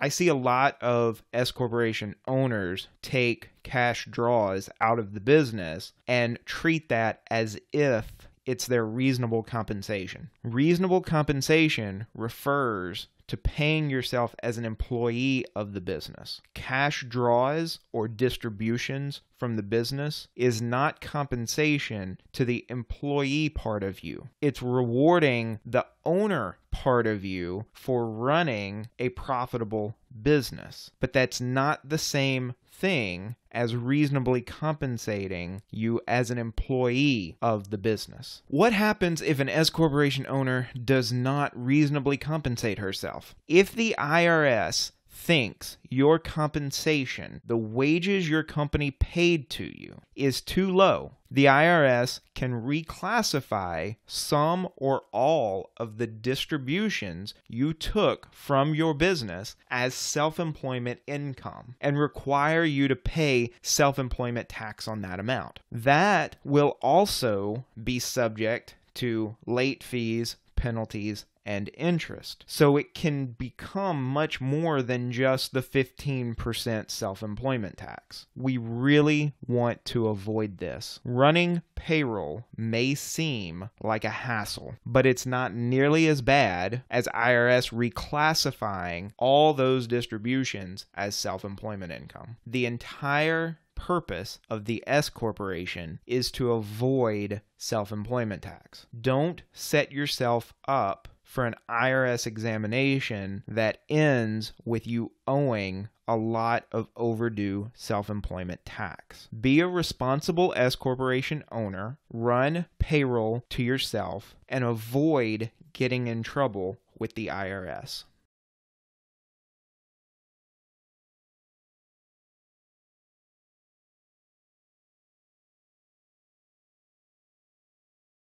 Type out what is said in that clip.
I see a lot of S corporation owners take cash draws out of the business and treat that as if it's their reasonable compensation. Reasonable compensation refers to paying yourself as an employee of the business. Cash draws or distributions from the business is not compensation to the employee part of you. It's rewarding the owner part of you for running a profitable business. But that's not the same thing as reasonably compensating you as an employee of the business. What happens if an S corporation owner does not reasonably compensate herself? If the IRS thinks your compensation, the wages your company paid to you, is too low, the IRS can reclassify some or all of the distributions you took from your business as self employment income and require you to pay self employment tax on that amount. That will also be subject to late fees, penalties, and interest. So it can become much more than just the 15% self employment tax. We really want to avoid this. Running payroll may seem like a hassle, but it's not nearly as bad as IRS reclassifying all those distributions as self employment income. The entire purpose of the S corporation is to avoid self employment tax. Don't set yourself up for an IRS examination that ends with you owing a lot of overdue self employment tax. Be a responsible S corporation owner, run payroll to yourself, and avoid getting in trouble with the IRS.